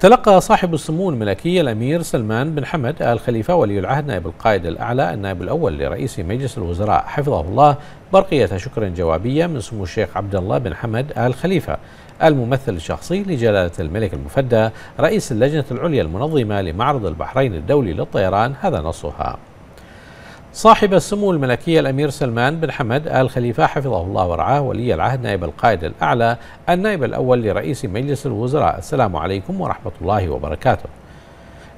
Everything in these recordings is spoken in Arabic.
تلقى صاحب السمو الملكي الأمير سلمان بن حمد ال خليفه ولي العهد نائب القائد الأعلى النائب الأول لرئيس مجلس الوزراء. حفظه الله. برقيه شكر جوابية من سمو الشيخ عبد الله بن حمد ال خليفه الممثل الشخصي لجلالة الملك المفدى رئيس اللجنة العليا المنظمة لمعرض البحرين الدولي للطيران هذا نصها. صاحب السمو الملكي الأمير سلمان بن حمد آل خليفة حفظه الله ورعاه ولي العهد نائب القائد الأعلى النائب الأول لرئيس مجلس الوزراء. السلام عليكم ورحمة الله وبركاته.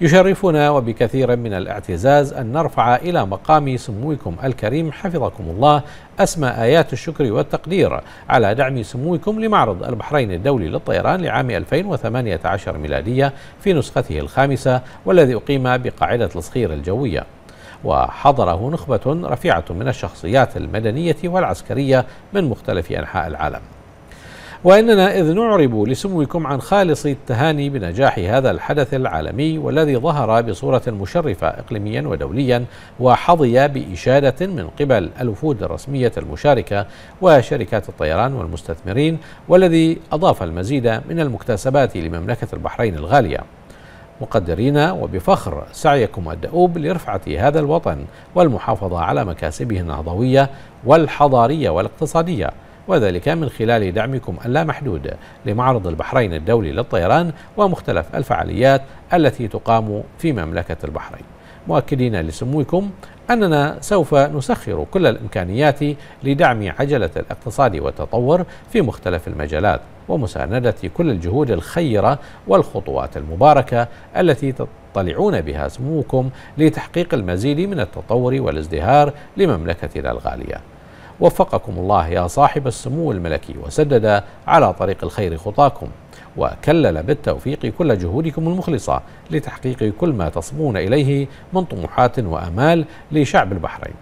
يشرفنا وبكثير من الاعتزاز أن نرفع إلى مقام سموكم الكريم حفظكم الله أسمى آيات الشكر والتقدير على دعم سموكم لمعرض البحرين الدولي للطيران لعام 2018 ميلادية في نسخته الخامسة والذي أقيم بقاعدة الصخير الجوية. وحضره نخبة رفيعة من الشخصيات المدنية والعسكرية من مختلف أنحاء العالم. وإننا إذ نعرب لسموكم عن خالص التهاني بنجاح هذا الحدث العالمي والذي ظهر بصورة مشرفة إقليميا ودوليا وحظي بإشادة من قبل الوفود الرسمية المشاركة وشركات الطيران والمستثمرين والذي أضاف المزيد من المكتسبات لمملكة البحرين الغالية. مقدرين وبفخر سعيكم الدؤوب لرفعة هذا الوطن والمحافظة على مكاسبه النهضوية والحضارية والاقتصادية. وذلك من خلال دعمكم اللامحدود لمعرض البحرين الدولي للطيران ومختلف الفعاليات التي تقام في مملكة البحرين. مؤكدين لسموكم أننا سوف نسخر كل الإمكانيات لدعم عجلة الاقتصاد والتطور في مختلف المجالات ومساندة كل الجهود الخيرة والخطوات المباركة التي تطلعون بها سموكم لتحقيق المزيد من التطور والازدهار لمملكتنا الغالية. وفقكم الله يا صاحب السمو الملكي وسدد على طريق الخير خطاكم. وكلل بالتوفيق كل جهودكم المخلصة لتحقيق كل ما تصبون إليه من طموحات وأمال لشعب البحرين.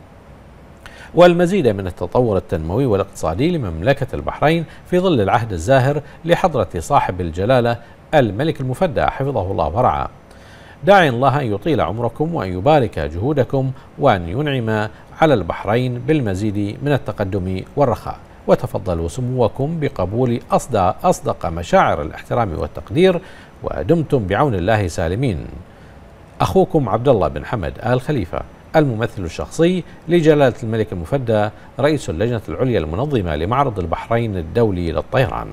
والمزيد من التطور التنموي والاقتصادي لمملكة البحرين في ظل العهد الزاهر لحضرة صاحب الجلالة الملك المفدى حفظه الله ورعاه. داعي الله أن يطيل عمركم وأن يبارك جهودكم وأن ينعم على البحرين بالمزيد من التقدم والرخاء. وتفضلوا سموكم بقبول أصدق, أصدق مشاعر الاحترام والتقدير ودمتم بعون الله سالمين. أخوكم عبد الله بن حمد آل خليفة الممثل الشخصي لجلالة الملك المفدى رئيس اللجنة العليا المنظمة لمعرض البحرين الدولي للطيران.